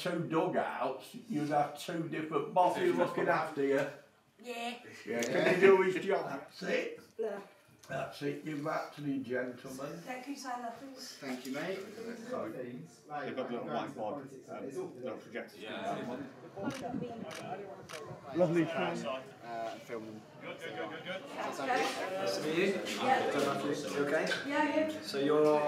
two dugouts, you'd have two different bosses looking after you. Yeah. Yeah, can he do his job? That's it. Yeah. That's it. Give that to the gentleman. Thank you, Sailor, please. Thank you, mate. They've got the little whiteboard, um, little projector. Lovely Uh, film them. Okay. Nice to meet you. Yeah. John Matthews, you okay? Yeah, yeah. So you're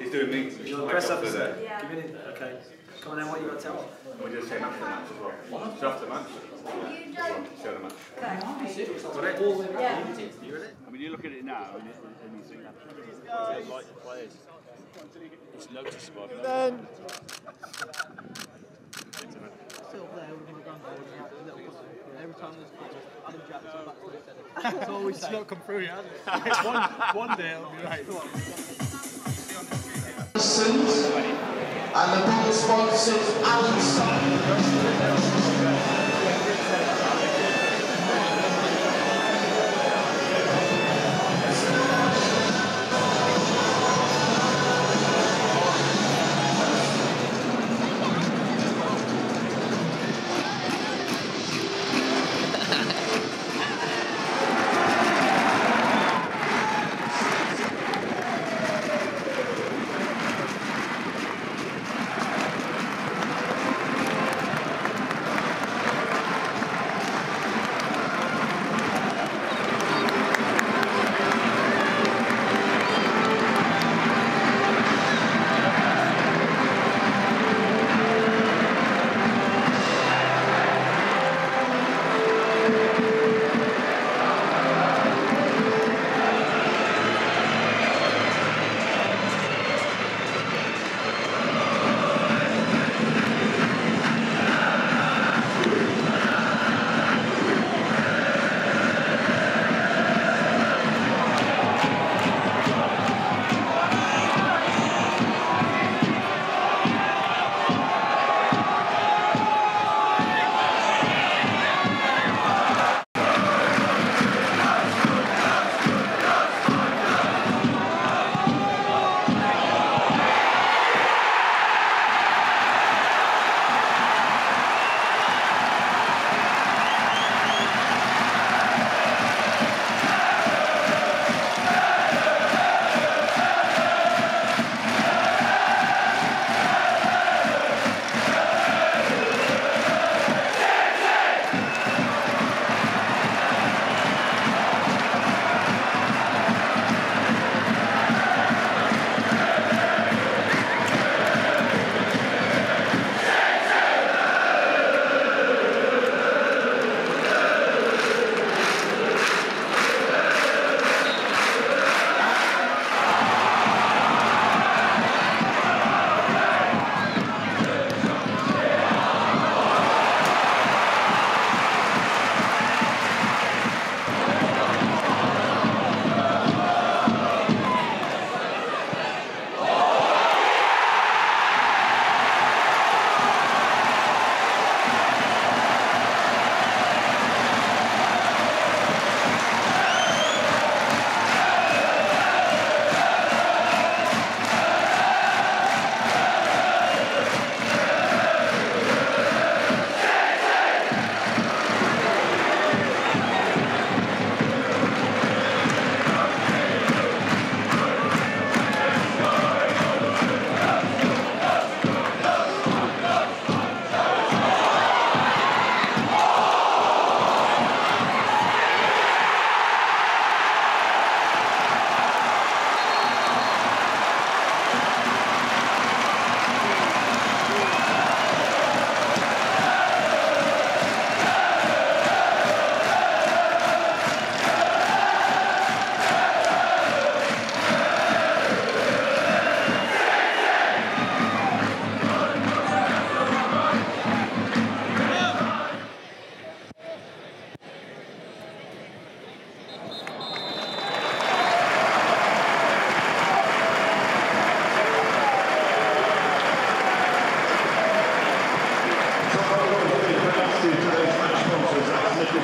He's doing me. you're the press officer. there. Yeah. Give it in. Okay. Come on then, what you got to tell? We do the same after the match as well. So after the match, You don't. show the match. Okay. Got it? Yeah. You ready? I mean, you look at it now and you, and you think that like the players. It's noticeable. Then. Still there with my granddad. Little bus. Every time there's a Adam Jackson back to the centre. It's always it's not come through yet, has it? one, one day it'll be right. And the ball sponsors Alan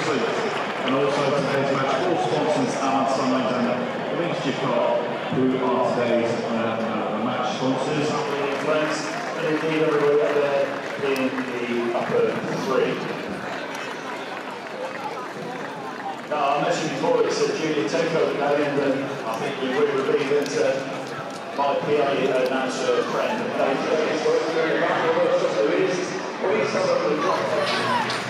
And also today's match all sponsors are signed and Vince Park, who are today's uh, uh, sponsors. friends, and indeed everybody there in the upper three. Now, I mentioned before it's a junior takeover day, and um, I think you would agree that uh, my PA announcer friend, Dave Davis, works very hard. And drop